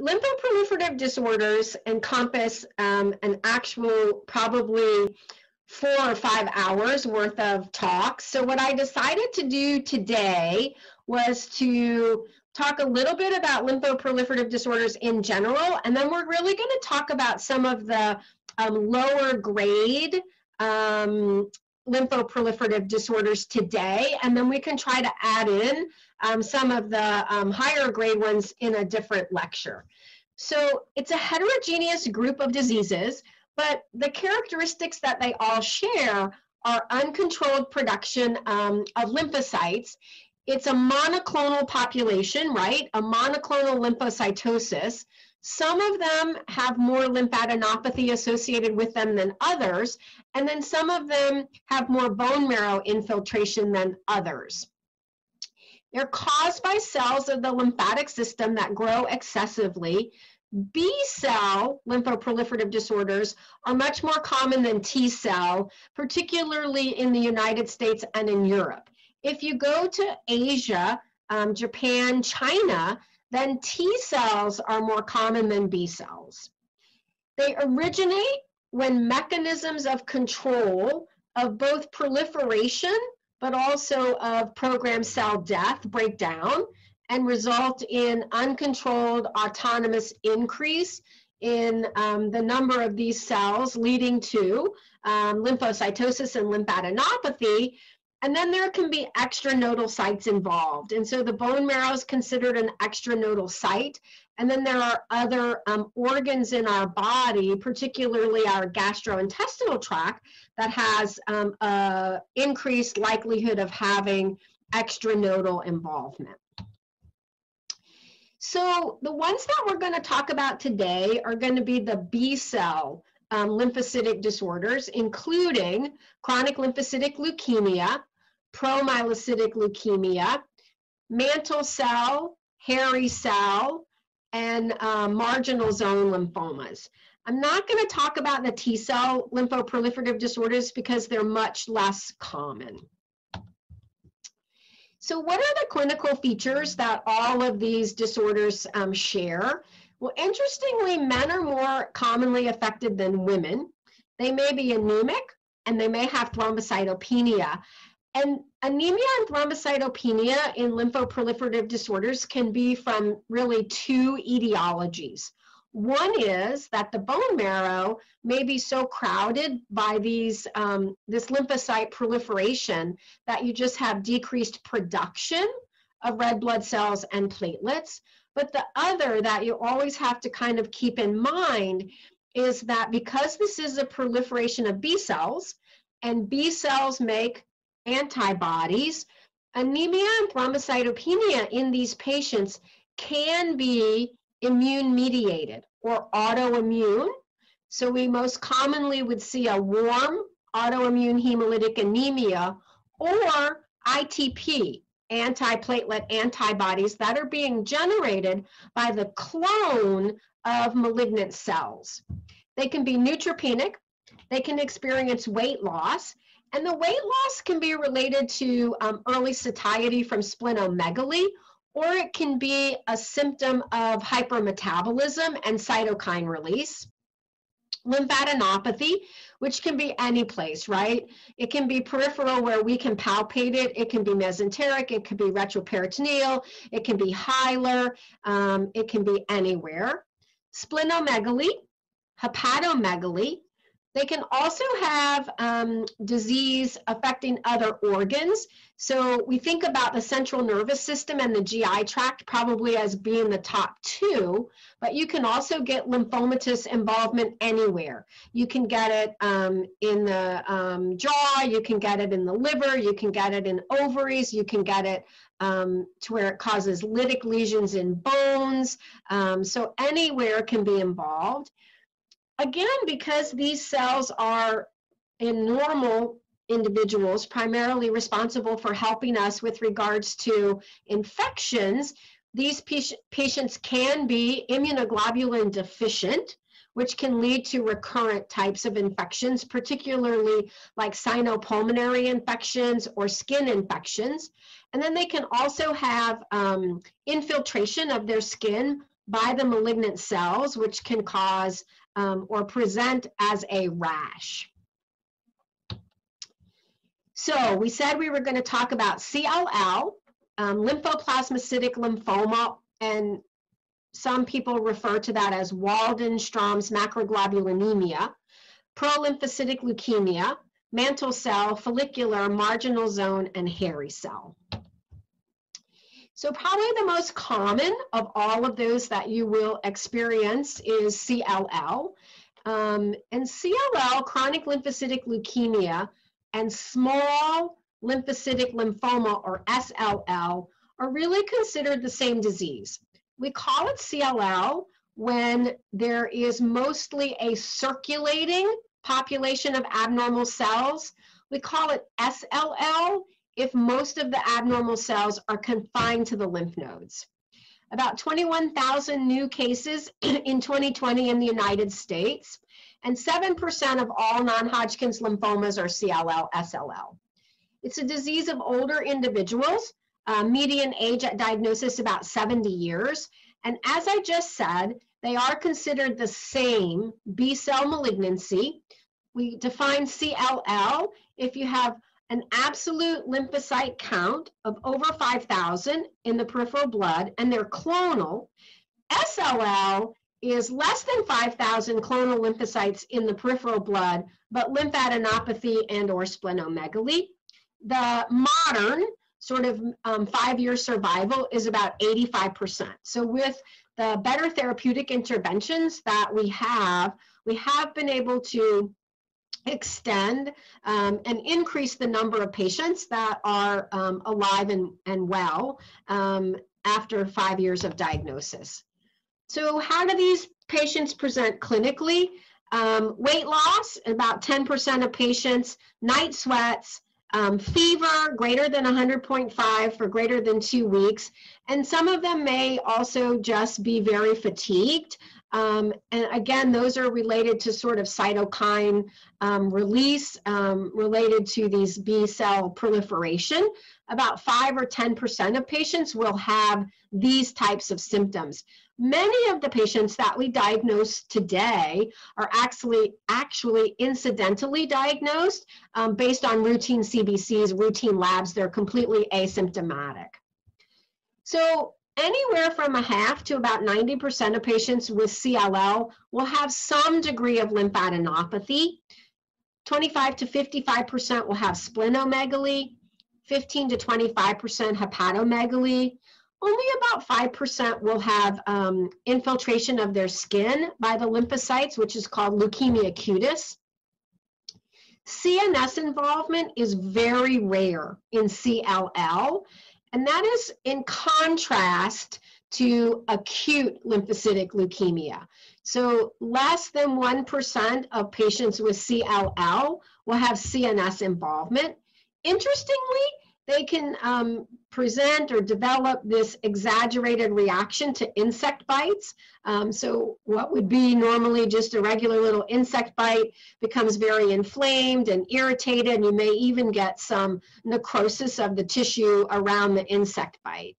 lymphoproliferative disorders encompass um, an actual probably four or five hours worth of talk. So what I decided to do today was to talk a little bit about lymphoproliferative disorders in general, and then we're really going to talk about some of the um, lower grade um, lymphoproliferative disorders today, and then we can try to add in um, some of the um, higher grade ones in a different lecture. So it's a heterogeneous group of diseases, but the characteristics that they all share are uncontrolled production um, of lymphocytes. It's a monoclonal population, right? A monoclonal lymphocytosis. Some of them have more lymphadenopathy associated with them than others, and then some of them have more bone marrow infiltration than others. They're caused by cells of the lymphatic system that grow excessively. B cell lymphoproliferative disorders are much more common than T cell, particularly in the United States and in Europe. If you go to Asia, um, Japan, China, then T cells are more common than B cells. They originate when mechanisms of control of both proliferation but also of programmed cell death breakdown and result in uncontrolled autonomous increase in um, the number of these cells leading to um, lymphocytosis and lymphadenopathy, and then there can be extranodal sites involved. And so the bone marrow is considered an extranodal site. And then there are other um, organs in our body, particularly our gastrointestinal tract, that has um, a increased likelihood of having extranodal involvement. So the ones that we're going to talk about today are going to be the B cell um, lymphocytic disorders, including chronic lymphocytic leukemia, promyelocytic leukemia, mantle cell, hairy cell, and uh, marginal zone lymphomas. I'm not going to talk about the T cell lymphoproliferative disorders because they're much less common. So what are the clinical features that all of these disorders um, share? Well, interestingly, men are more commonly affected than women. They may be anemic and they may have thrombocytopenia. And anemia and thrombocytopenia in lymphoproliferative disorders can be from really two etiologies. One is that the bone marrow may be so crowded by these um, this lymphocyte proliferation that you just have decreased production of red blood cells and platelets. But the other that you always have to kind of keep in mind is that because this is a proliferation of B cells, and B cells make antibodies, anemia and thrombocytopenia in these patients can be immune mediated or autoimmune. So we most commonly would see a warm autoimmune hemolytic anemia or ITP, antiplatelet antibodies that are being generated by the clone of malignant cells. They can be neutropenic, they can experience weight loss, and the weight loss can be related to um, early satiety from splenomegaly or it can be a symptom of hypermetabolism and cytokine release. Lymphadenopathy, which can be any place, right? It can be peripheral where we can palpate it. It can be mesenteric. It can be retroperitoneal. It can be hilar. Um, it can be anywhere. Splenomegaly, hepatomegaly, they can also have um, disease affecting other organs. So we think about the central nervous system and the GI tract probably as being the top two, but you can also get lymphomatous involvement anywhere. You can get it um, in the um, jaw, you can get it in the liver, you can get it in ovaries, you can get it um, to where it causes lytic lesions in bones. Um, so anywhere can be involved. Again, because these cells are in normal individuals primarily responsible for helping us with regards to infections, these patients can be immunoglobulin deficient, which can lead to recurrent types of infections, particularly like sinopulmonary infections or skin infections. And then they can also have um, infiltration of their skin by the malignant cells, which can cause um, or present as a rash. So we said we were going to talk about CLL, um, lymphoplasmacytic lymphoma, and some people refer to that as Waldenstrom's macroglobulinemia, prolymphocytic leukemia, mantle cell, follicular, marginal zone, and hairy cell. So probably the most common of all of those that you will experience is CLL. Um, and CLL, chronic lymphocytic leukemia, and small lymphocytic lymphoma, or SLL, are really considered the same disease. We call it CLL when there is mostly a circulating population of abnormal cells. We call it SLL if most of the abnormal cells are confined to the lymph nodes. About 21,000 new cases in 2020 in the United States, and 7% of all non-Hodgkin's lymphomas are CLL, SLL. It's a disease of older individuals, uh, median age at diagnosis about 70 years. And as I just said, they are considered the same B cell malignancy. We define CLL if you have an absolute lymphocyte count of over 5,000 in the peripheral blood and they're clonal. SLL is less than 5,000 clonal lymphocytes in the peripheral blood, but lymphadenopathy and or splenomegaly. The modern sort of um, five-year survival is about 85%. So with the better therapeutic interventions that we have, we have been able to extend um, and increase the number of patients that are um, alive and, and well um, after five years of diagnosis. So how do these patients present clinically? Um, weight loss, about 10% of patients, night sweats, um, fever greater than 100.5 for greater than two weeks. And some of them may also just be very fatigued. Um, and again, those are related to sort of cytokine um, release um, related to these B cell proliferation. About 5 or 10% of patients will have these types of symptoms. Many of the patients that we diagnose today are actually actually incidentally diagnosed um, based on routine CBCs, routine labs. They're completely asymptomatic. So anywhere from a half to about 90% of patients with CLL will have some degree of lymphadenopathy. 25 to 55% will have splenomegaly, 15 to 25% hepatomegaly, only about 5% will have um, infiltration of their skin by the lymphocytes, which is called leukemia cutis. CNS involvement is very rare in CLL, and that is in contrast to acute lymphocytic leukemia. So less than 1% of patients with CLL will have CNS involvement. Interestingly, they can um, present or develop this exaggerated reaction to insect bites. Um, so what would be normally just a regular little insect bite becomes very inflamed and irritated, and you may even get some necrosis of the tissue around the insect bite.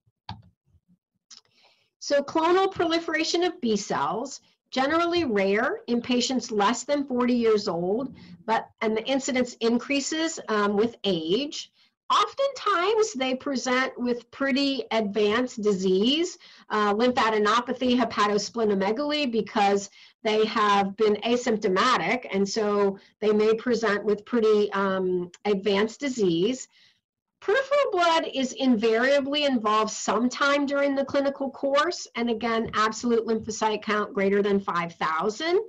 So clonal proliferation of B cells, generally rare in patients less than 40 years old, but and the incidence increases um, with age. Oftentimes, they present with pretty advanced disease, uh, lymphadenopathy, hepatosplenomegaly, because they have been asymptomatic, and so they may present with pretty um, advanced disease. Peripheral blood is invariably involved sometime during the clinical course, and again, absolute lymphocyte count greater than 5,000.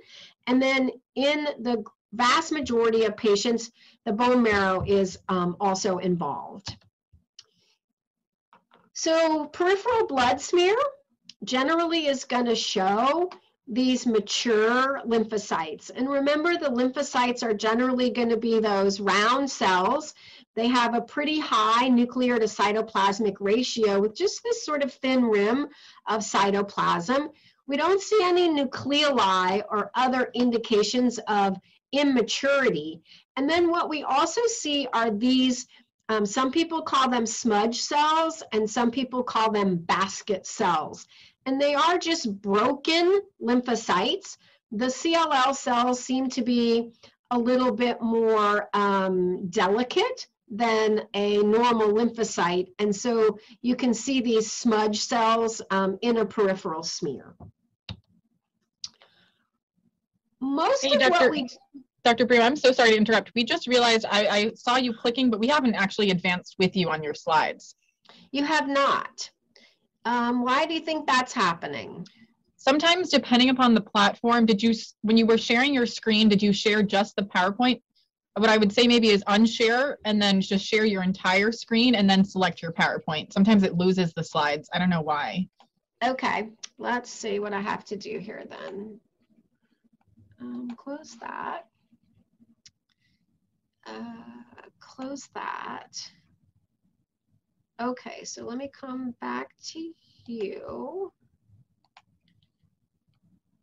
And then in the vast majority of patients, the bone marrow is um, also involved. So peripheral blood smear generally is going to show these mature lymphocytes. And remember, the lymphocytes are generally going to be those round cells. They have a pretty high nuclear to cytoplasmic ratio with just this sort of thin rim of cytoplasm. We don't see any nucleoli or other indications of immaturity. And then what we also see are these, um, some people call them smudge cells and some people call them basket cells. and they are just broken lymphocytes. The CLL cells seem to be a little bit more um, delicate than a normal lymphocyte. And so you can see these smudge cells um, in a peripheral smear. Most hey, of Dr. what we Dr. Brew, I'm so sorry to interrupt. We just realized I, I saw you clicking, but we haven't actually advanced with you on your slides. You have not. Um, why do you think that's happening? Sometimes, depending upon the platform, did you, when you were sharing your screen, did you share just the PowerPoint? What I would say maybe is unshare and then just share your entire screen and then select your PowerPoint. Sometimes it loses the slides. I don't know why. Okay, let's see what I have to do here then. Um, close that. Uh, close that. Okay, so let me come back to you.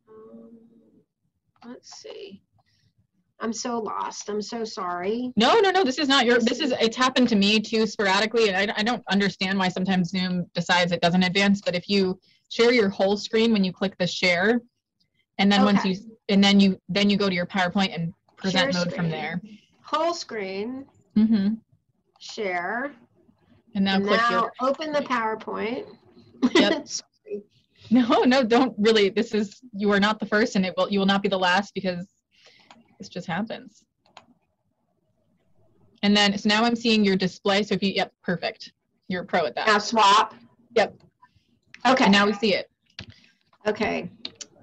Um, let's see. I'm so lost. I'm so sorry. No, no, no. This is not your. This is. It's happened to me too sporadically, and I, I don't understand why sometimes Zoom decides it doesn't advance. But if you share your whole screen when you click the share, and then once Okay. you and then you then you go to your PowerPoint and present Share mode from screen. there. Whole screen, hmm share, And now and click now your. open the PowerPoint. Yep. Sorry. No, no, don't really. This is you are not the first, and it will you will not be the last because this just happens. And then so now I'm seeing your display. So if you yep, perfect. You're a pro at that. Now swap. Yep. Okay. And now we see it. Okay.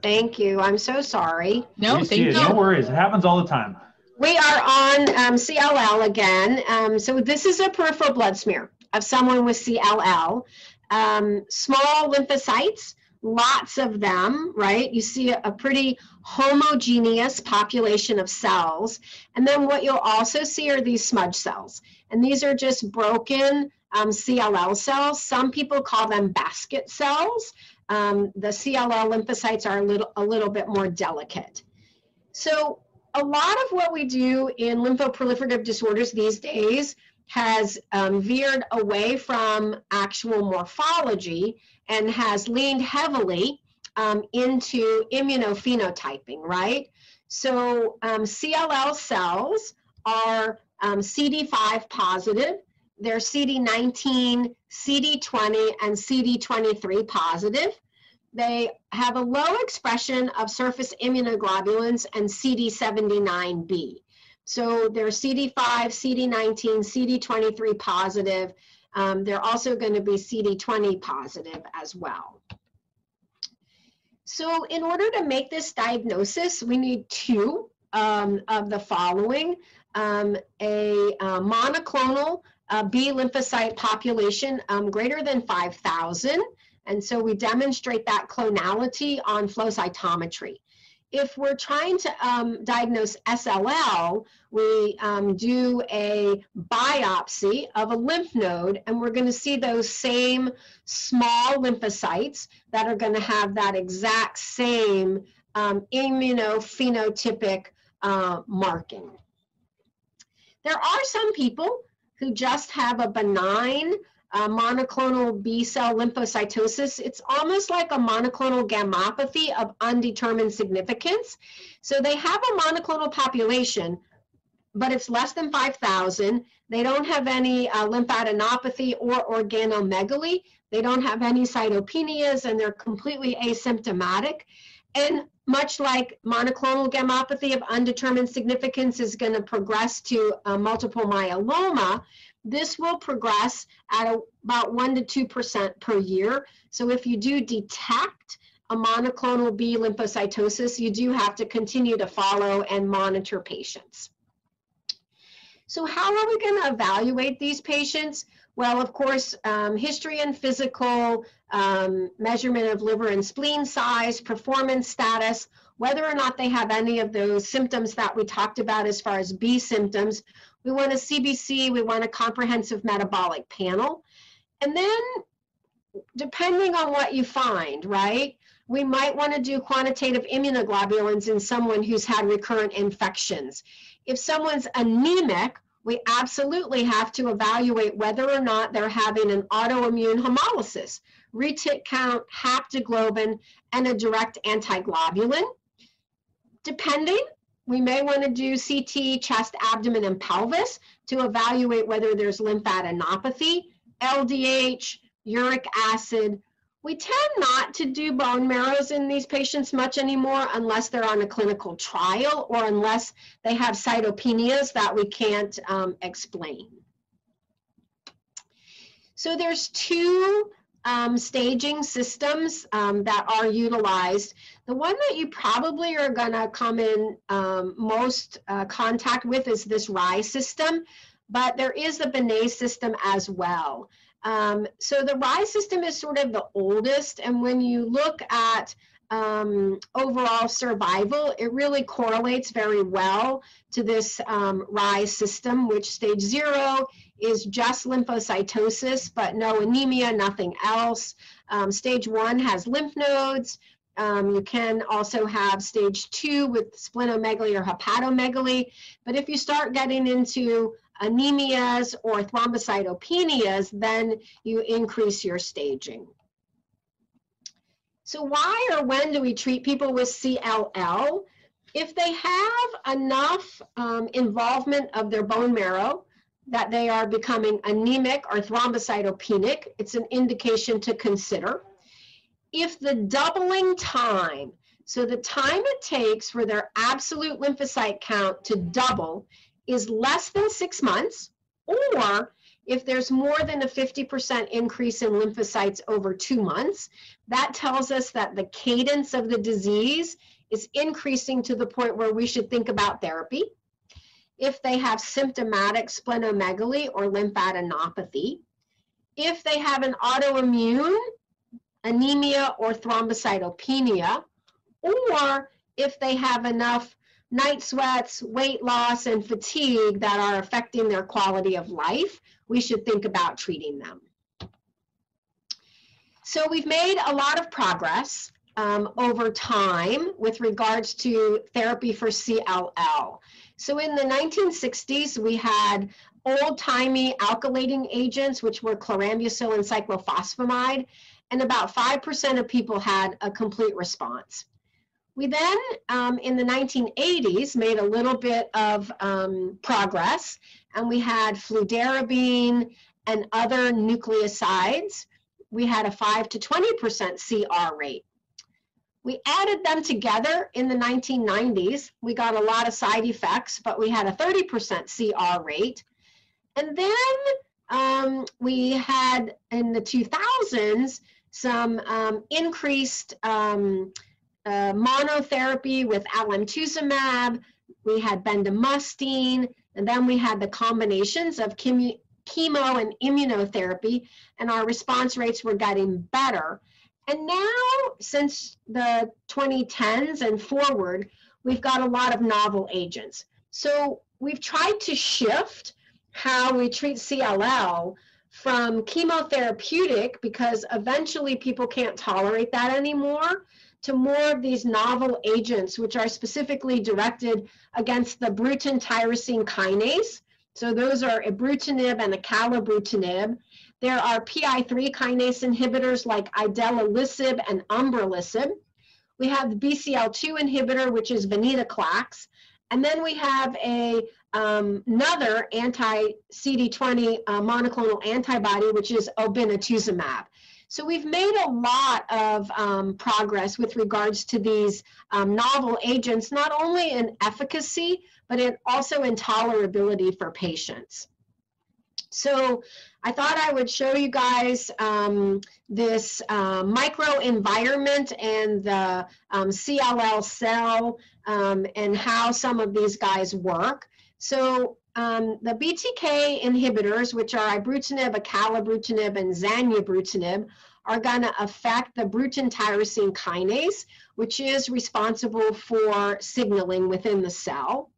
Thank you. I'm so sorry. No, You see thank you. No worries. It happens all the time. We are on um, CLL again. Um, so this is a peripheral blood smear of someone with CLL. Um, small lymphocytes, lots of them, right? You see a, a pretty homogeneous population of cells. And then what you'll also see are these smudge cells. And these are just broken um, CLL cells. Some people call them basket cells. Um, the CLL lymphocytes are a little, a little bit more delicate. So a lot of what we do in lymphoproliferative disorders these days has um, veered away from actual morphology and has leaned heavily um, into immunophenotyping, right? So um, CLL cells are um, CD5 positive, they're CD19, CD20, and CD23 positive. They have a low expression of surface immunoglobulins and CD79B. So they're CD5, CD19, CD23 positive. Um, they're also going to be CD20 positive as well. So in order to make this diagnosis, we need two um, of the following. Um, a uh, monoclonal uh, B lymphocyte population um, greater than 5,000. And so we demonstrate that clonality on flow cytometry. If we're trying to um, diagnose SLL, we um, do a biopsy of a lymph node, and we're going to see those same small lymphocytes that are going to have that exact same um, immunophenotypic uh, marking. There are some people who just have a benign uh, monoclonal B cell lymphocytosis. It's almost like a monoclonal gammopathy of undetermined significance. So they have a monoclonal population, but it's less than 5,000. They don't have any uh, lymphadenopathy or organomegaly. They don't have any cytopenias and they're completely asymptomatic. And much like monoclonal gammopathy of undetermined significance is going to progress to uh, multiple myeloma, this will progress at a, about 1 to 2% per year. So if you do detect a monoclonal B lymphocytosis, you do have to continue to follow and monitor patients. So how are we going to evaluate these patients? Well, of course, um, history and physical um, measurement of liver and spleen size, performance status, whether or not they have any of those symptoms that we talked about as far as B symptoms. We want a CBC, we want a comprehensive metabolic panel. And then, depending on what you find, right, we might want to do quantitative immunoglobulins in someone who's had recurrent infections. If someone's anemic, we absolutely have to evaluate whether or not they're having an autoimmune hemolysis, retic count, haptoglobin, and a direct antiglobulin. Depending, we may want to do CT, chest, abdomen, and pelvis to evaluate whether there's lymphadenopathy, LDH, uric acid. We tend not to do bone marrows in these patients much anymore unless they're on a clinical trial or unless they have cytopenias that we can't um, explain. So there's two um, staging systems um, that are utilized. The one that you probably are going to come in um, most uh, contact with is this Rai's system, but there is a Binet system as well. Um, so the Rai's system is sort of the oldest, and when you look at um, overall survival, it really correlates very well to this um, Rai's system, which stage zero is just lymphocytosis, but no anemia, nothing else. Um, stage one has lymph nodes. Um, you can also have stage two with splenomegaly or hepatomegaly. But if you start getting into anemias or thrombocytopenias, then you increase your staging. So why or when do we treat people with CLL? If they have enough um, involvement of their bone marrow, that they are becoming anemic or thrombocytopenic, it's an indication to consider. If the doubling time, so the time it takes for their absolute lymphocyte count to double is less than six months, or if there's more than a 50% increase in lymphocytes over two months, that tells us that the cadence of the disease is increasing to the point where we should think about therapy. If they have symptomatic splenomegaly or lymphadenopathy, if they have an autoimmune anemia or thrombocytopenia, or if they have enough night sweats, weight loss, and fatigue that are affecting their quality of life, we should think about treating them. So we've made a lot of progress um, over time with regards to therapy for CLL. So in the 1960s, we had old-timey alkylating agents, which were chlorambucil and cyclophosphamide, and about 5% of people had a complete response. We then, um, in the 1980s, made a little bit of um, progress, and we had fludarabine and other nucleosides. We had a 5 to 20% CR rate. We added them together in the 1990s. We got a lot of side effects, but we had a 30% CR rate. And then um, we had in the 2000s some um, increased um, uh, monotherapy with alemtuzumab. We had bendamustine, and then we had the combinations of chemo and immunotherapy, and our response rates were getting better. And now, since the 2010s and forward, we've got a lot of novel agents. So we've tried to shift how we treat CLL from chemotherapeutic, because eventually people can't tolerate that anymore, to more of these novel agents, which are specifically directed against the Bruton tyrosine kinase. So those are ibrutinib and acalabrutinib. There are PI3 kinase inhibitors like idelalisib and umbralisib. We have the BCL2 inhibitor, which is venetoclax. And then we have a, um, another anti-CD20 uh, monoclonal antibody, which is obinutuzumab. So we've made a lot of um, progress with regards to these um, novel agents, not only in efficacy, but in also in tolerability for patients. So I thought I would show you guys um, this uh, microenvironment and the um, CLL cell um, and how some of these guys work. So um, the BTK inhibitors, which are ibrutinib, acalabrutinib, and zanubrutinib, are going to affect the Bruton tyrosine kinase, which is responsible for signaling within the cell.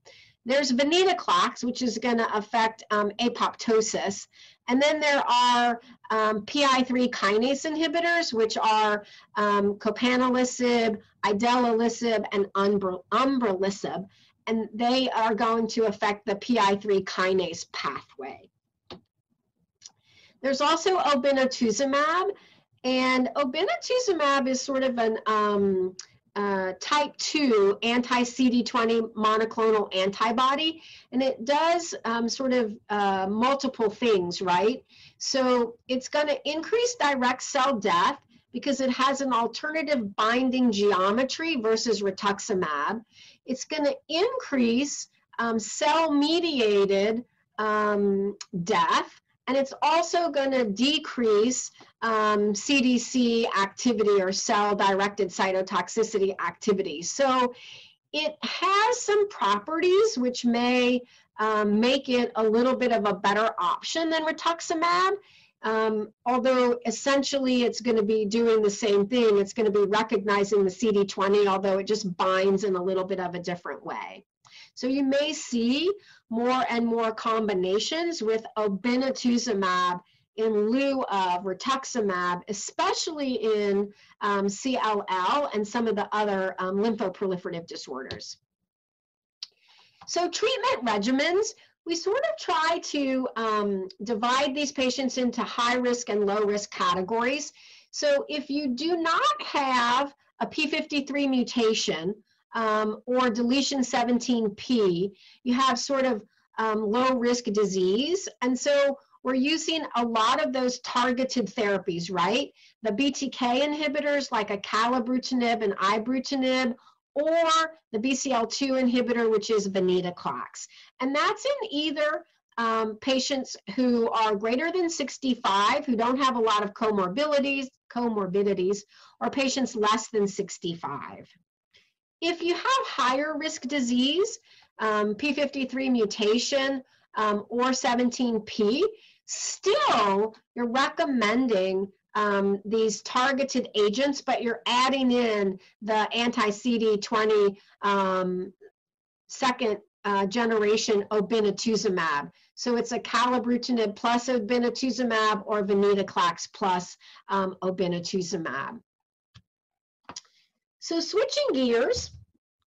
There's venetoclax, which is going to affect um, apoptosis. And then there are um, PI3 kinase inhibitors, which are um, idelalisib, and umbralisib. And they are going to affect the PI3 kinase pathway. There's also obinutuzumab, And obinutuzumab is sort of an um, uh, type 2 anti-CD20 monoclonal antibody, and it does um, sort of uh, multiple things, right? So it's going to increase direct cell death because it has an alternative binding geometry versus rituximab. It's going to increase um, cell-mediated um, death, and it's also going to decrease um, CDC activity or cell-directed cytotoxicity activity. So it has some properties which may um, make it a little bit of a better option than rituximab. Um, although essentially it's going to be doing the same thing. It's going to be recognizing the CD20, although it just binds in a little bit of a different way. So you may see more and more combinations with obinutuzumab in lieu of rituximab, especially in um, CLL and some of the other um, lymphoproliferative disorders. So treatment regimens, we sort of try to um, divide these patients into high risk and low risk categories. So if you do not have a P53 mutation um, or deletion 17P, you have sort of um, low risk disease. And so we're using a lot of those targeted therapies, right? The BTK inhibitors like acalabrutinib and ibrutinib, or the BCL2 inhibitor, which is venetoclax. And that's in either um, patients who are greater than 65, who don't have a lot of comorbidities, comorbidities, or patients less than 65. If you have higher risk disease, um, P53 mutation, um, or 17P, Still, you're recommending um, these targeted agents, but you're adding in the anti-CD20 um, second uh, generation obinutuzumab. So it's acalabrutinib plus obinutuzumab or venetoclax plus um, obinutuzumab. So switching gears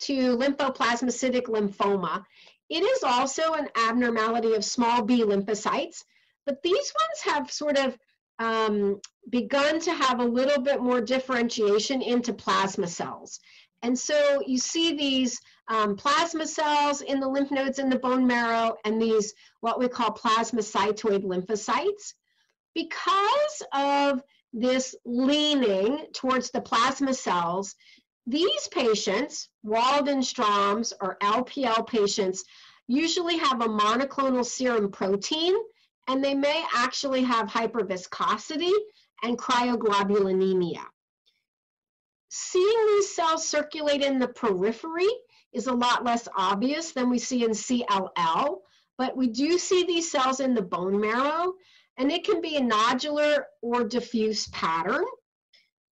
to lymphoplasmacytic lymphoma, it is also an abnormality of small b lymphocytes. But these ones have sort of um, begun to have a little bit more differentiation into plasma cells. And so you see these um, plasma cells in the lymph nodes in the bone marrow and these what we call plasmacytoid lymphocytes. Because of this leaning towards the plasma cells, these patients, Waldenstrom's or LPL patients, usually have a monoclonal serum protein and they may actually have hyperviscosity and cryoglobulinemia. Seeing these cells circulate in the periphery is a lot less obvious than we see in CLL, but we do see these cells in the bone marrow, and it can be a nodular or diffuse pattern.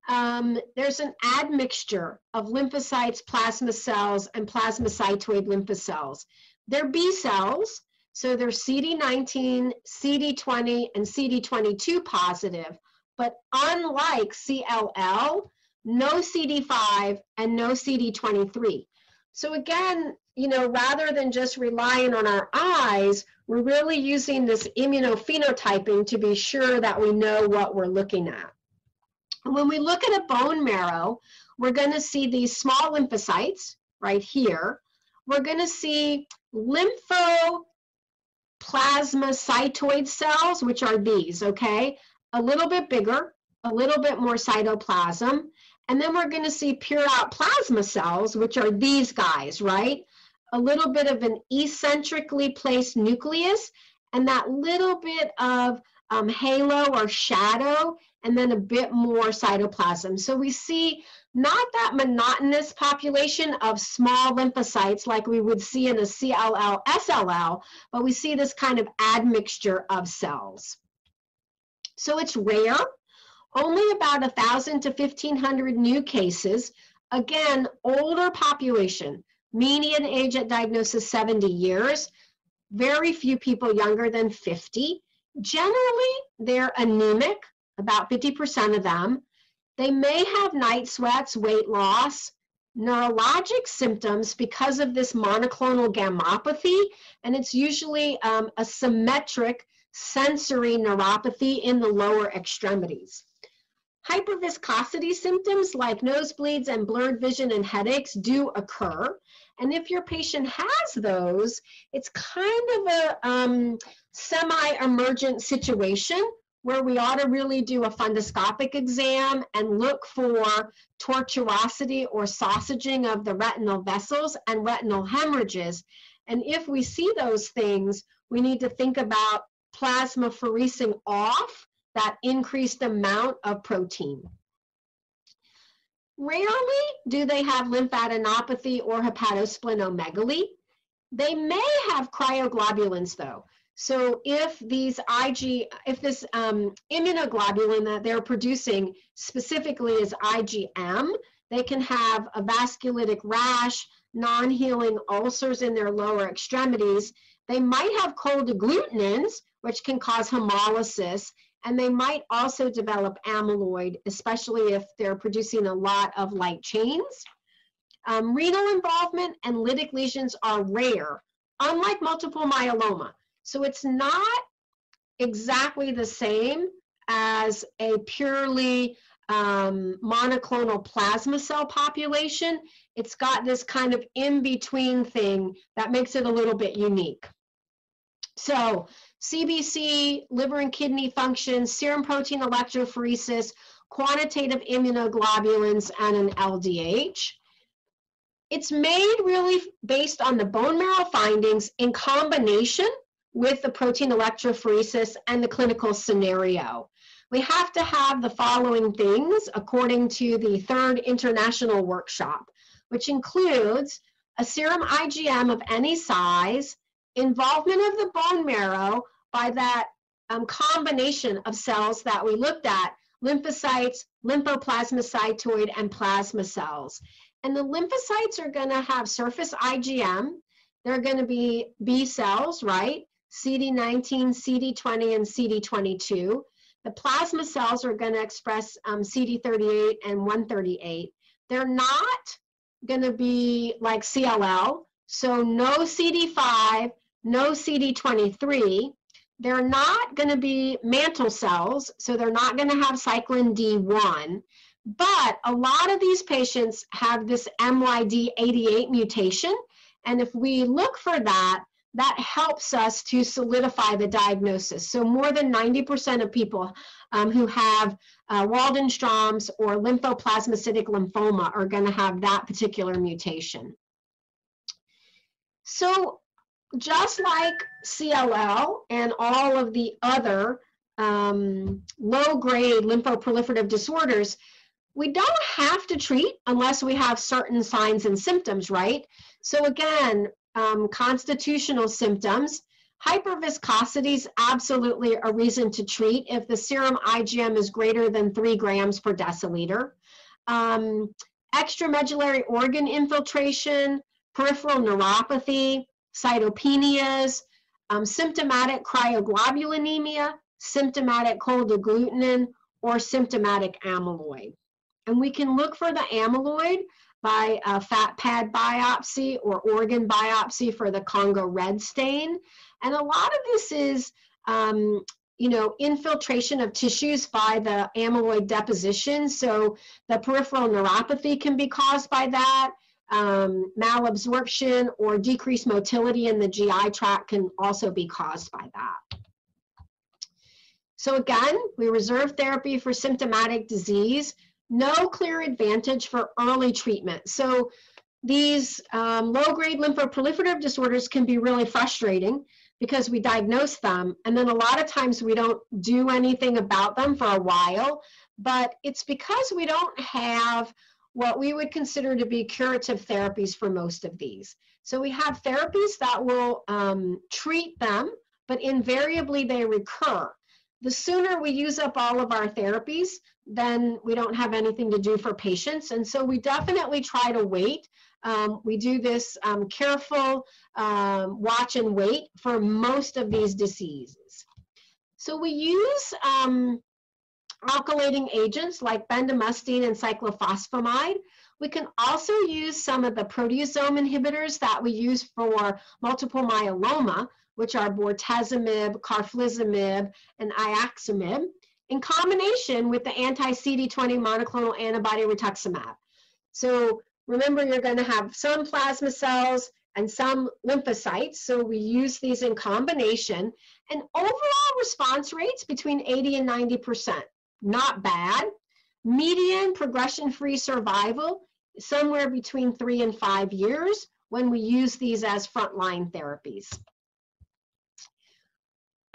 Um, there's an admixture of lymphocytes, plasma cells, and plasmacytoid lymphocells. They're B cells, so they're CD19, CD20, and CD22 positive, but unlike CLL, no CD5 and no CD23. So again, you know, rather than just relying on our eyes, we're really using this immunophenotyping to be sure that we know what we're looking at. When we look at a bone marrow, we're going to see these small lymphocytes right here. We're going to see lympho plasmacytoid cells, which are these, okay? A little bit bigger, a little bit more cytoplasm. And then we're going to see pure out plasma cells, which are these guys, right? A little bit of an eccentrically placed nucleus and that little bit of um, halo or shadow, and then a bit more cytoplasm. So we see not that monotonous population of small lymphocytes like we would see in a CLL, SLL, but we see this kind of admixture of cells. So it's rare, only about 1,000 to 1,500 new cases. Again, older population, median age at diagnosis 70 years, very few people younger than 50. Generally, they're anemic, about 50% of them. They may have night sweats, weight loss, neurologic symptoms because of this monoclonal gammopathy, and it's usually um, a symmetric sensory neuropathy in the lower extremities. Hyperviscosity symptoms like nosebleeds and blurred vision and headaches do occur. And if your patient has those, it's kind of a um, semi-emergent situation where we ought to really do a fundoscopic exam and look for tortuosity or sausaging of the retinal vessels and retinal hemorrhages. And if we see those things, we need to think about plasma plasmapheresing off that increased amount of protein. Rarely do they have lymphadenopathy or hepatosplenomegaly. They may have cryoglobulins though. So if these IG, if this um, immunoglobulin that they're producing specifically is IgM, they can have a vasculitic rash, non-healing ulcers in their lower extremities. They might have cold agglutinins, which can cause hemolysis, and they might also develop amyloid, especially if they're producing a lot of light chains. Um, renal involvement and lytic lesions are rare, unlike multiple myeloma. So it's not exactly the same as a purely um, monoclonal plasma cell population. It's got this kind of in-between thing that makes it a little bit unique. So CBC, liver and kidney function, serum protein electrophoresis, quantitative immunoglobulins, and an LDH. It's made really based on the bone marrow findings in combination with the protein electrophoresis and the clinical scenario. We have to have the following things according to the third international workshop, which includes a serum IgM of any size, involvement of the bone marrow by that um, combination of cells that we looked at, lymphocytes, lymphoplasmacytoid, and plasma cells. And the lymphocytes are gonna have surface IgM. They're gonna be B cells, right? CD19, CD20, and CD22. The plasma cells are gonna express um, CD38 and 138. They're not gonna be like CLL, so no CD5, no CD23. They're not going to be mantle cells, so they're not going to have cyclin D1. But a lot of these patients have this MYD88 mutation. And if we look for that, that helps us to solidify the diagnosis. So more than 90% of people um, who have uh, Waldenstrom's or lymphoplasmacytic lymphoma are going to have that particular mutation. So just like CLL and all of the other um, low-grade lymphoproliferative disorders, we don't have to treat unless we have certain signs and symptoms, right? So again, um, constitutional symptoms, hyperviscosity is absolutely a reason to treat if the serum IgM is greater than three grams per deciliter. Um, extramedullary organ infiltration, peripheral neuropathy, cytopenias, um, symptomatic cryoglobulinemia, symptomatic cold agglutinin, or symptomatic amyloid. And we can look for the amyloid by a fat pad biopsy or organ biopsy for the Congo red stain. And a lot of this is, um, you know, infiltration of tissues by the amyloid deposition. So the peripheral neuropathy can be caused by that um, malabsorption or decreased motility in the GI tract can also be caused by that. So again, we reserve therapy for symptomatic disease, no clear advantage for early treatment. So these um, low-grade lymphoproliferative disorders can be really frustrating because we diagnose them and then a lot of times we don't do anything about them for a while, but it's because we don't have what we would consider to be curative therapies for most of these. So we have therapies that will um, treat them, but invariably they recur. The sooner we use up all of our therapies, then we don't have anything to do for patients. And so we definitely try to wait. Um, we do this um, careful um, watch and wait for most of these diseases. So we use um, alkylating agents like bendamustine and cyclophosphamide. We can also use some of the proteasome inhibitors that we use for multiple myeloma, which are bortezomib, carfilzomib, and ixazomib. in combination with the anti-CD20 monoclonal antibody rituximab. So remember, you're going to have some plasma cells and some lymphocytes. So we use these in combination. And overall response rates between 80 and 90%. Not bad. Median progression-free survival, somewhere between three and five years when we use these as frontline therapies.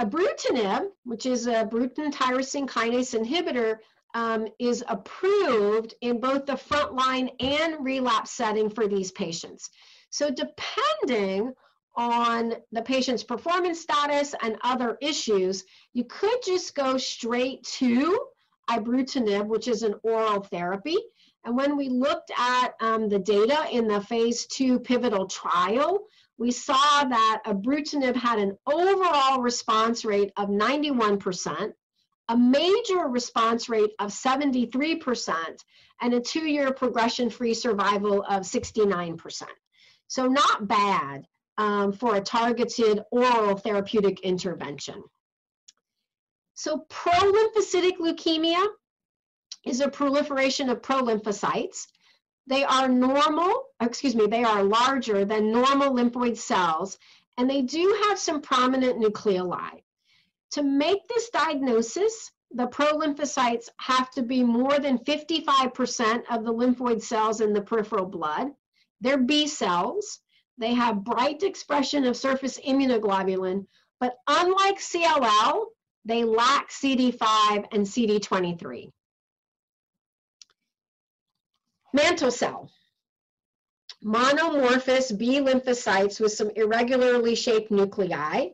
Ibrutinib, which is a Bruton tyrosine kinase inhibitor, um, is approved in both the frontline and relapse setting for these patients. So depending on the patient's performance status and other issues, you could just go straight to ibrutinib, which is an oral therapy. And when we looked at um, the data in the phase two pivotal trial, we saw that ibrutinib had an overall response rate of 91%, a major response rate of 73%, and a two-year progression-free survival of 69%. So not bad um, for a targeted oral therapeutic intervention. So prolymphocytic leukemia is a proliferation of prolymphocytes. They are normal, excuse me, they are larger than normal lymphoid cells, and they do have some prominent nucleoli. To make this diagnosis, the prolymphocytes have to be more than 55% of the lymphoid cells in the peripheral blood. They're B cells. They have bright expression of surface immunoglobulin, but unlike CLL, they lack CD5 and CD23. Mantle cell. Monomorphous B lymphocytes with some irregularly shaped nuclei.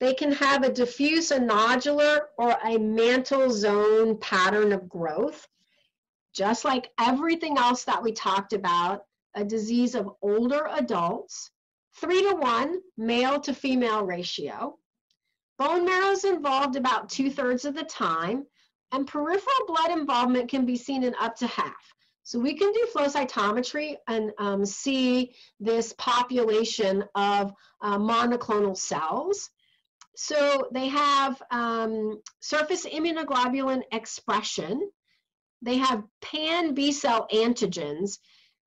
They can have a diffuse, a nodular, or a mantle zone pattern of growth. Just like everything else that we talked about, a disease of older adults, three to one male to female ratio. Bone marrow is involved about two thirds of the time, and peripheral blood involvement can be seen in up to half. So we can do flow cytometry and um, see this population of uh, monoclonal cells. So they have um, surface immunoglobulin expression. They have pan B cell antigens.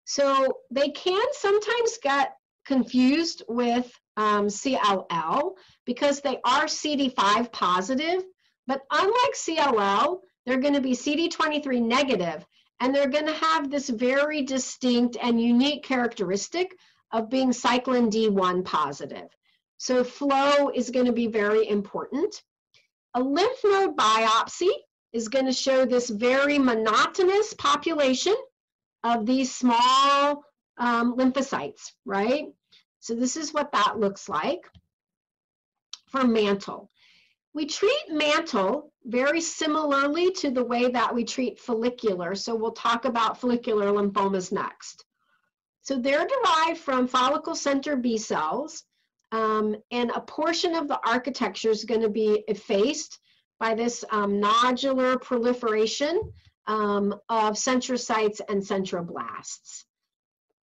So they can sometimes get confused with um, CLL because they are CD5 positive, but unlike CLL, they're going to be CD23 negative, and they're going to have this very distinct and unique characteristic of being cyclin D1 positive. So flow is going to be very important. A lymph node biopsy is going to show this very monotonous population of these small um, lymphocytes, right? So this is what that looks like for mantle. We treat mantle very similarly to the way that we treat follicular. So we'll talk about follicular lymphomas next. So they're derived from follicle center B cells, um, and a portion of the architecture is going to be effaced by this um, nodular proliferation um, of centrocytes and centroblasts.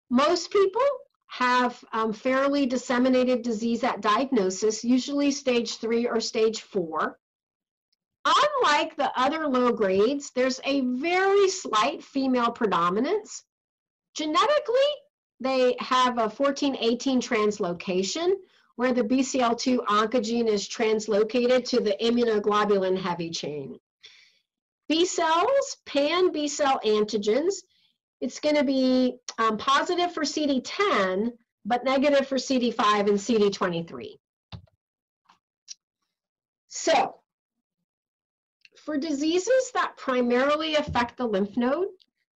Most people have um, fairly disseminated disease at diagnosis, usually stage three or stage four. Unlike the other low grades, there's a very slight female predominance. Genetically, they have a 1418 translocation where the BCL2 oncogene is translocated to the immunoglobulin heavy chain. B cells, pan B cell antigens, it's going to be um, positive for CD10, but negative for CD5 and CD23. So, for diseases that primarily affect the lymph node,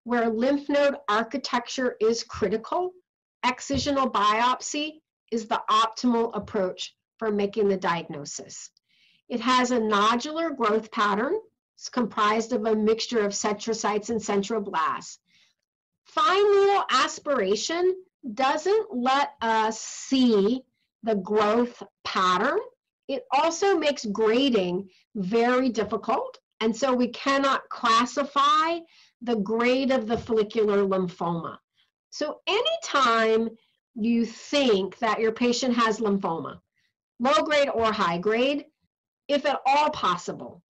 where lymph node architecture is critical, excisional biopsy is the optimal approach for making the diagnosis. It has a nodular growth pattern it's comprised of a mixture of centrocytes and centroblasts. Fine needle aspiration doesn't let us see the growth pattern. It also makes grading very difficult. And so we cannot classify the grade of the follicular lymphoma. So anytime you think that your patient has lymphoma, low grade or high grade, if at all possible,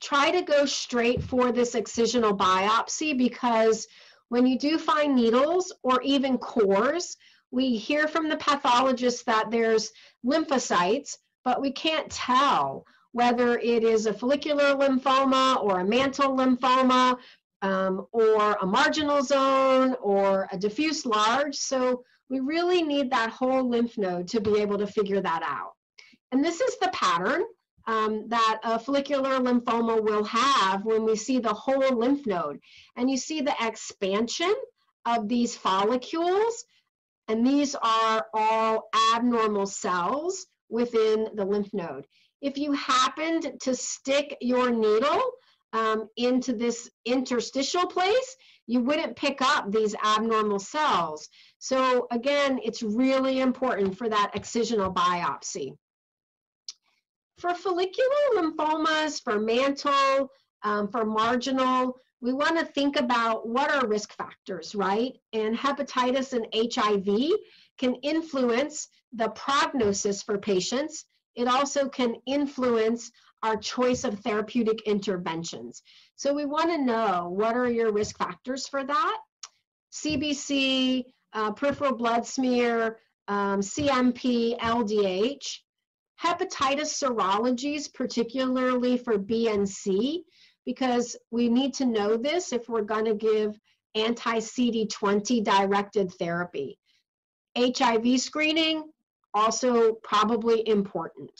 try to go straight for this excisional biopsy because when you do find needles or even cores, we hear from the pathologist that there's lymphocytes, but we can't tell whether it is a follicular lymphoma or a mantle lymphoma um, or a marginal zone or a diffuse large. So we really need that whole lymph node to be able to figure that out. And this is the pattern um, that a follicular lymphoma will have when we see the whole lymph node. And you see the expansion of these follicles, and these are all abnormal cells within the lymph node. If you happened to stick your needle um, into this interstitial place, you wouldn't pick up these abnormal cells. So again, it's really important for that excisional biopsy. For follicular lymphomas, for mantle, um, for marginal, we want to think about what are risk factors, right? And hepatitis and HIV can influence the prognosis for patients. It also can influence our choice of therapeutic interventions. So we want to know what are your risk factors for that? CBC, uh, peripheral blood smear, um, CMP, LDH hepatitis serologies, particularly for B and C, because we need to know this if we're going to give anti-CD20 directed therapy. HIV screening, also probably important.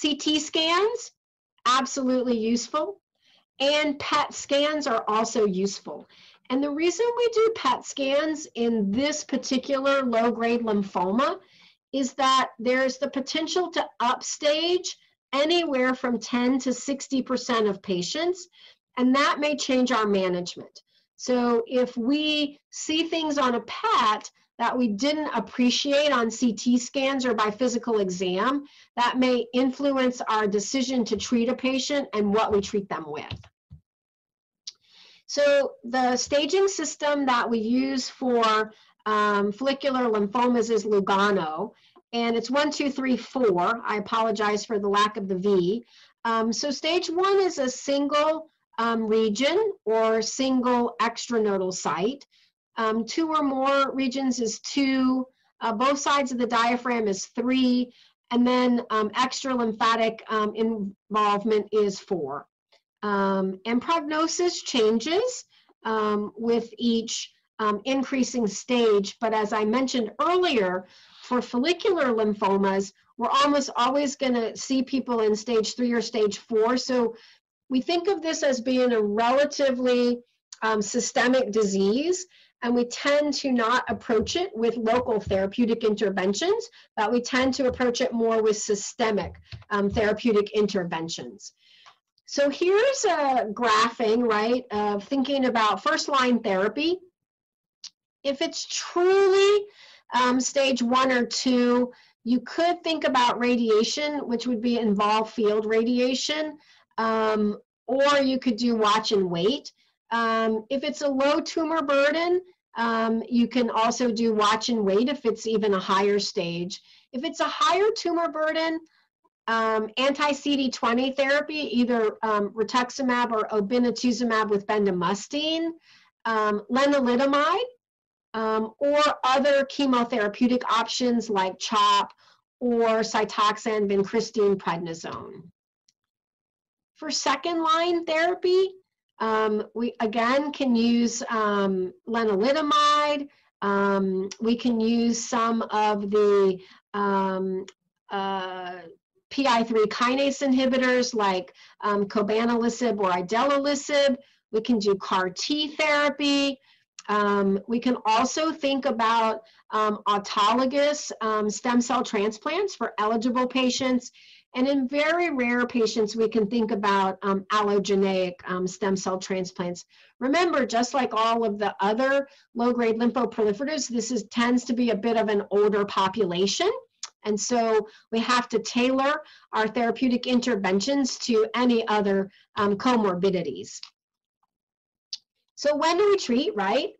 CT scans, absolutely useful. And PET scans are also useful. And the reason we do PET scans in this particular low-grade lymphoma is that there's the potential to upstage anywhere from 10 to 60% of patients, and that may change our management. So if we see things on a PET that we didn't appreciate on CT scans or by physical exam, that may influence our decision to treat a patient and what we treat them with. So the staging system that we use for um, follicular lymphomas is Lugano, and it's one, two, three, four. I apologize for the lack of the V. Um, so stage one is a single um, region or single extranodal site. Um, two or more regions is two. Uh, both sides of the diaphragm is three. And then um, extra lymphatic um, involvement is four. Um, and prognosis changes with each um, increasing stage. But as I mentioned earlier, for follicular lymphomas, we're almost always going to see people in stage three or stage four. So we think of this as being a relatively um, systemic disease, and we tend to not approach it with local therapeutic interventions, but we tend to approach it more with systemic um, therapeutic interventions. So here's a graphing, right, of thinking about first line therapy if it's truly um, stage one or two, you could think about radiation, which would be involved field radiation, um, or you could do watch and wait. Um, if it's a low tumor burden, um, you can also do watch and wait if it's even a higher stage. If it's a higher tumor burden, um, anti-CD20 therapy, either um, rituximab or obinutuzumab with bendamustine, um, lenalidomide, um, or other chemotherapeutic options like CHOP or Cytoxan, vincristine, prednisone. For second line therapy, um, we again can use um, lenalidomide. Um, we can use some of the um, uh, PI3 kinase inhibitors like um, copanlisib or idelalisib. We can do CAR T therapy. Um, we can also think about um, autologous um, stem cell transplants for eligible patients. And in very rare patients, we can think about um, allogeneic um, stem cell transplants. Remember, just like all of the other low-grade lymphoproliferatives, this is, tends to be a bit of an older population. And so we have to tailor our therapeutic interventions to any other um, comorbidities. So when do we treat, right?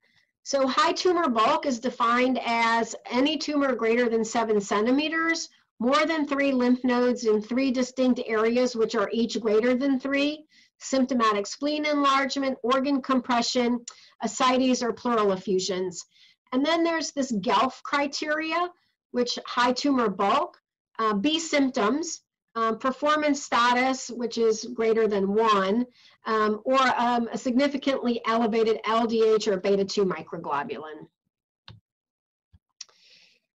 So high tumor bulk is defined as any tumor greater than seven centimeters, more than three lymph nodes in three distinct areas, which are each greater than three, symptomatic spleen enlargement, organ compression, ascites or pleural effusions. And then there's this GELF criteria, which high tumor bulk, uh, B symptoms, um, performance status, which is greater than one, um, or um, a significantly elevated LDH or beta 2 microglobulin.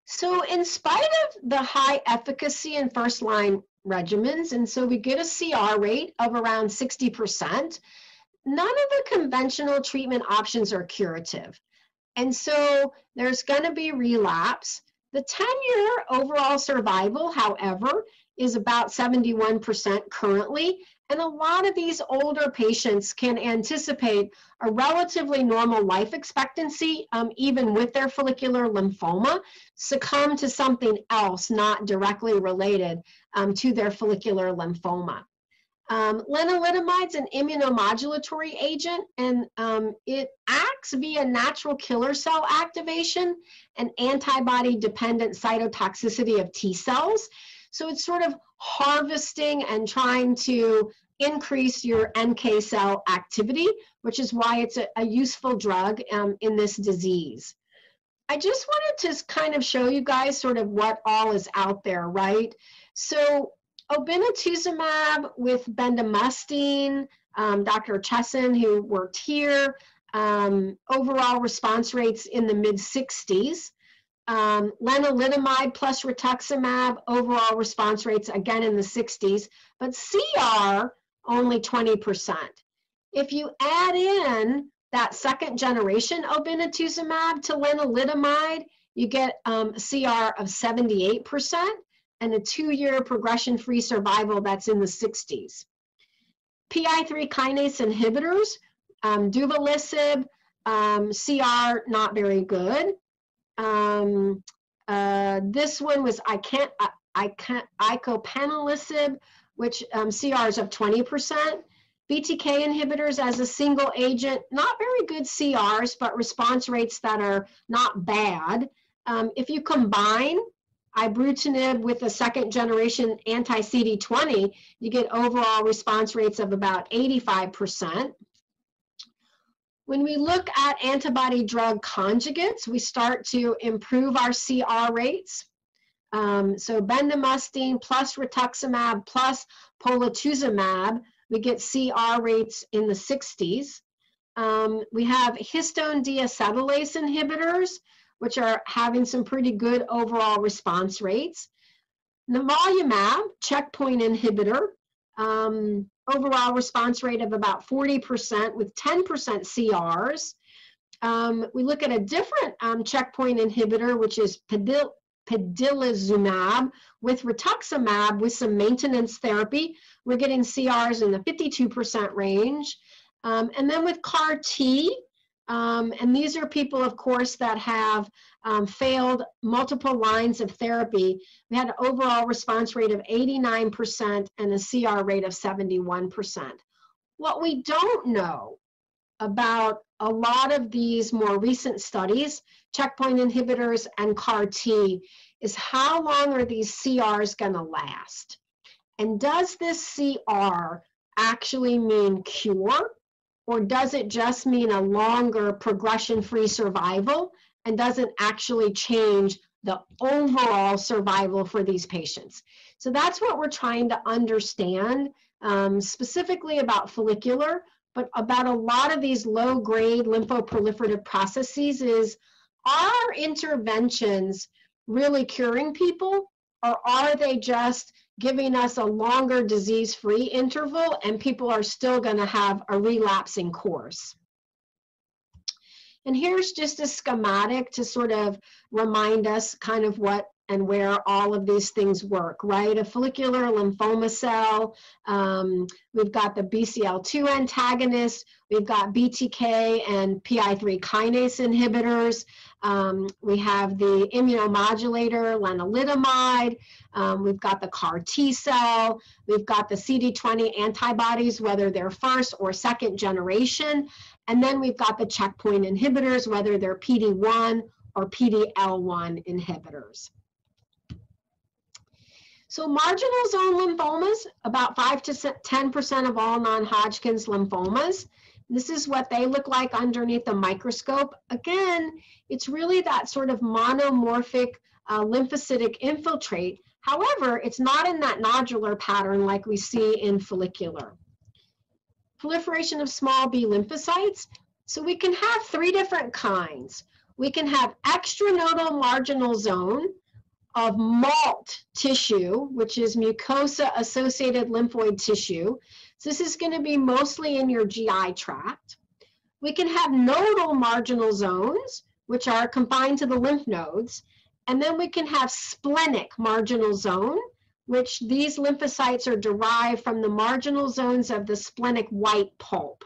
So in spite of the high efficacy in first line regimens, and so we get a CR rate of around 60%, none of the conventional treatment options are curative. And so there's going to be relapse. The 10 year overall survival, however, is about 71% currently. And a lot of these older patients can anticipate a relatively normal life expectancy, um, even with their follicular lymphoma, succumb to something else not directly related um, to their follicular lymphoma. Um, lenalidomide is an immunomodulatory agent and um, it acts via natural killer cell activation and antibody dependent cytotoxicity of T cells. So it's sort of harvesting and trying to increase your NK cell activity, which is why it's a, a useful drug um, in this disease. I just wanted to kind of show you guys sort of what all is out there, right? So obinutuzumab with bendamustine, um, Dr. Cheson, who worked here, um, overall response rates in the mid 60s um, lenalidomide plus rituximab, overall response rates again in the 60s, but CR only 20%. If you add in that second generation obinutuzumab to lenalidomide, you get um, CR of 78% and a two-year progression-free survival that's in the 60s. PI3 kinase inhibitors, um, duvelisib, um, CR not very good. Um, uh, this one was I can't I, I can't icopanlisib, which um, CRs of 20%. BTK inhibitors as a single agent, not very good CRs, but response rates that are not bad. Um, if you combine ibrutinib with a second generation anti-CD20, you get overall response rates of about 85%. When we look at antibody drug conjugates, we start to improve our CR rates. Um, so bendamustine plus rituximab plus polatuzumab, we get CR rates in the 60s. Um, we have histone deacetylase inhibitors, which are having some pretty good overall response rates. Nivolumab, checkpoint inhibitor, um, overall response rate of about 40% with 10% CRs. Um, we look at a different um, checkpoint inhibitor, which is pedil pidilizumab with rituximab with some maintenance therapy. We're getting CRs in the 52% range. Um, and then with CAR T, um, and these are people, of course, that have um, failed multiple lines of therapy. We had an overall response rate of 89% and a CR rate of 71%. What we don't know about a lot of these more recent studies, checkpoint inhibitors and CAR T, is how long are these CRs going to last? And does this CR actually mean cure? Or does it just mean a longer progression-free survival and doesn't actually change the overall survival for these patients? So that's what we're trying to understand um, specifically about follicular, but about a lot of these low-grade lymphoproliferative processes is, are interventions really curing people or are they just giving us a longer disease-free interval and people are still going to have a relapsing course. And here's just a schematic to sort of remind us kind of what and where all of these things work, right? A follicular lymphoma cell, um, we've got the BCL2 antagonist, we've got BTK and PI3 kinase inhibitors, um, we have the immunomodulator, lenalidomide, um, we've got the CAR T cell, we've got the CD20 antibodies, whether they're first or second generation, and then we've got the checkpoint inhibitors, whether they're PD1 or PD-L1 inhibitors. So marginal zone lymphomas, about 5 to 10% of all non-Hodgkin's lymphomas. This is what they look like underneath the microscope. Again, it's really that sort of monomorphic uh, lymphocytic infiltrate. However, it's not in that nodular pattern like we see in follicular. Proliferation of small B lymphocytes. So we can have three different kinds. We can have extranodal marginal zone of MALT tissue, which is mucosa associated lymphoid tissue. So this is going to be mostly in your GI tract. We can have nodal marginal zones, which are confined to the lymph nodes. And then we can have splenic marginal zone, which these lymphocytes are derived from the marginal zones of the splenic white pulp.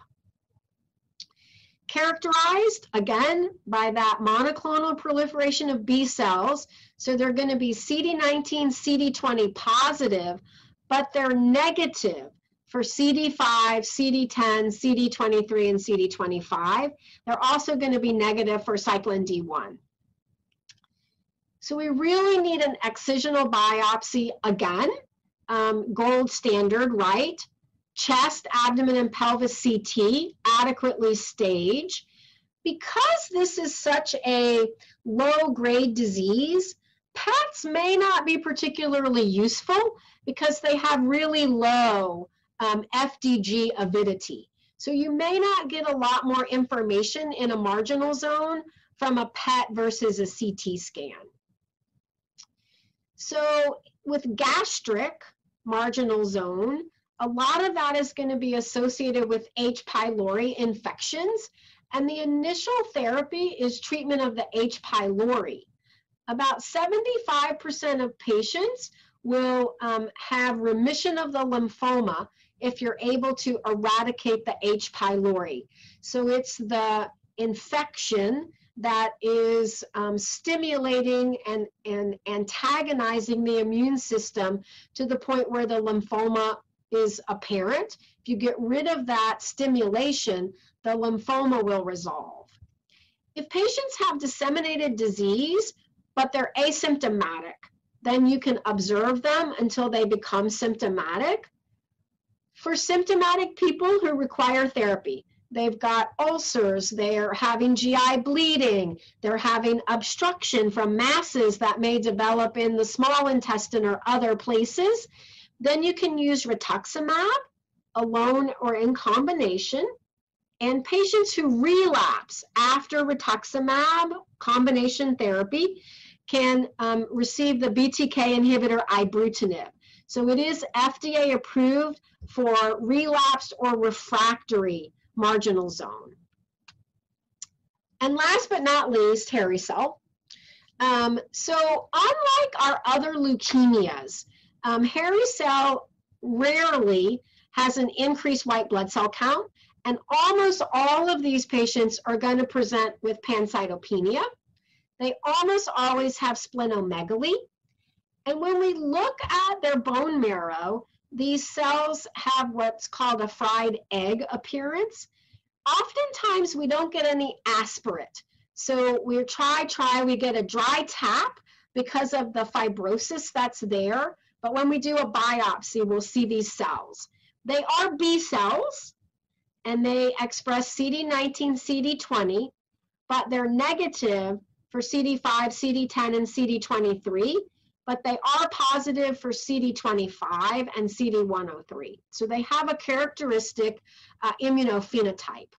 Characterized, again, by that monoclonal proliferation of B cells. So they're going to be CD19, CD20 positive, but they're negative for CD5, CD10, CD23, and CD25. They're also going to be negative for cyclin D1. So we really need an excisional biopsy again, um, gold standard, right? Chest, abdomen, and pelvis CT adequately stage. Because this is such a low grade disease, PETs may not be particularly useful because they have really low um, FDG avidity. So you may not get a lot more information in a marginal zone from a PET versus a CT scan. So with gastric marginal zone, a lot of that is going to be associated with H. pylori infections. And the initial therapy is treatment of the H. pylori. About 75% of patients will um, have remission of the lymphoma if you're able to eradicate the H. pylori. So it's the infection that is um, stimulating and, and antagonizing the immune system to the point where the lymphoma is apparent. If you get rid of that stimulation, the lymphoma will resolve. If patients have disseminated disease, but they're asymptomatic, then you can observe them until they become symptomatic. For symptomatic people who require therapy, They've got ulcers, they're having GI bleeding, they're having obstruction from masses that may develop in the small intestine or other places. Then you can use rituximab alone or in combination. And patients who relapse after rituximab combination therapy can um, receive the BTK inhibitor ibrutinib. So it is FDA approved for relapsed or refractory marginal zone. And last but not least, hairy cell. Um, so unlike our other leukemias, um, hairy cell rarely has an increased white blood cell count, and almost all of these patients are going to present with pancytopenia. They almost always have splenomegaly. And when we look at their bone marrow, these cells have what's called a fried egg appearance. Oftentimes we don't get any aspirate. So we try, try, we get a dry tap because of the fibrosis that's there. But when we do a biopsy, we'll see these cells. They are B cells and they express CD19, CD20, but they're negative for CD5, CD10, and CD23 but they are positive for CD25 and CD103. So they have a characteristic uh, immunophenotype.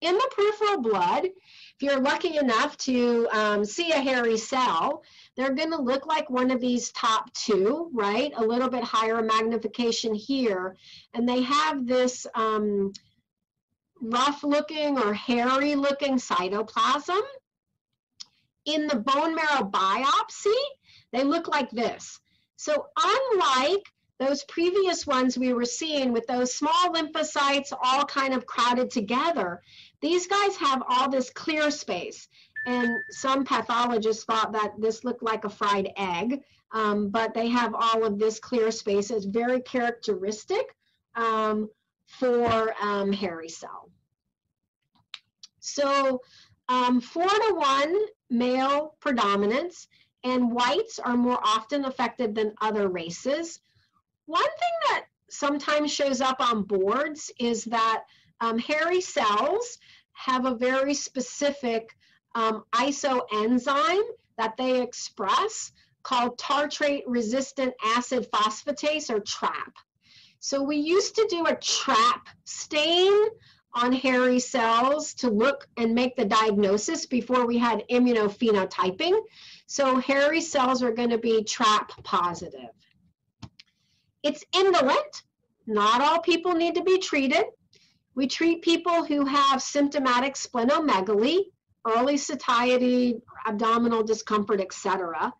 In the peripheral blood, if you're lucky enough to um, see a hairy cell, they're going to look like one of these top two, right? A little bit higher magnification here. And they have this um, rough looking or hairy looking cytoplasm. In the bone marrow biopsy, they look like this. So unlike those previous ones we were seeing with those small lymphocytes all kind of crowded together, these guys have all this clear space. And some pathologists thought that this looked like a fried egg, um, but they have all of this clear space. It's very characteristic um, for um, hairy cell. So um, four to one male predominance and whites are more often affected than other races. One thing that sometimes shows up on boards is that um, hairy cells have a very specific um, isoenzyme that they express called tartrate resistant acid phosphatase or TRAP. So we used to do a TRAP stain on hairy cells to look and make the diagnosis before we had immunophenotyping. So hairy cells are going to be TRAP positive. It's indolent. Not all people need to be treated. We treat people who have symptomatic splenomegaly, early satiety, abdominal discomfort, etc.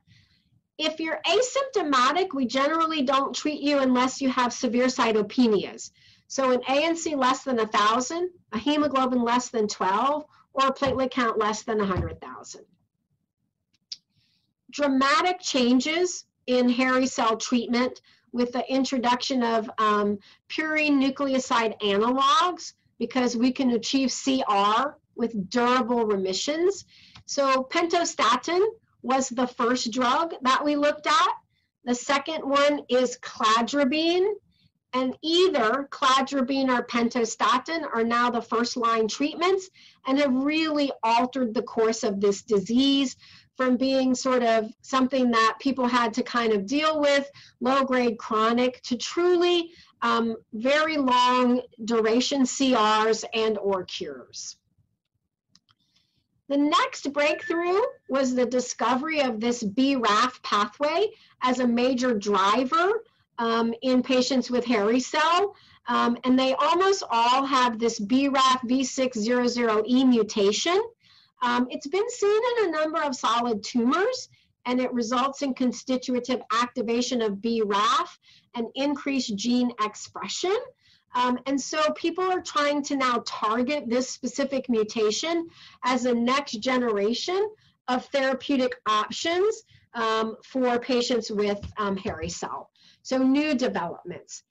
If you're asymptomatic, we generally don't treat you unless you have severe cytopenias. So an ANC less than 1,000, a hemoglobin less than 12, or a platelet count less than 100,000. Dramatic changes in hairy cell treatment with the introduction of um, purine nucleoside analogs because we can achieve CR with durable remissions. So pentostatin was the first drug that we looked at. The second one is cladribine, and either cladribine or pentostatin are now the first line treatments and have really altered the course of this disease from being sort of something that people had to kind of deal with, low grade chronic, to truly um, very long duration CRs and or cures. The next breakthrough was the discovery of this BRAF pathway as a major driver um, in patients with hairy cell. Um, and they almost all have this BRAF V600E mutation. Um, it's been seen in a number of solid tumors, and it results in constitutive activation of BRAF and increased gene expression. Um, and so people are trying to now target this specific mutation as a next generation of therapeutic options um, for patients with um, hairy cell. So new developments.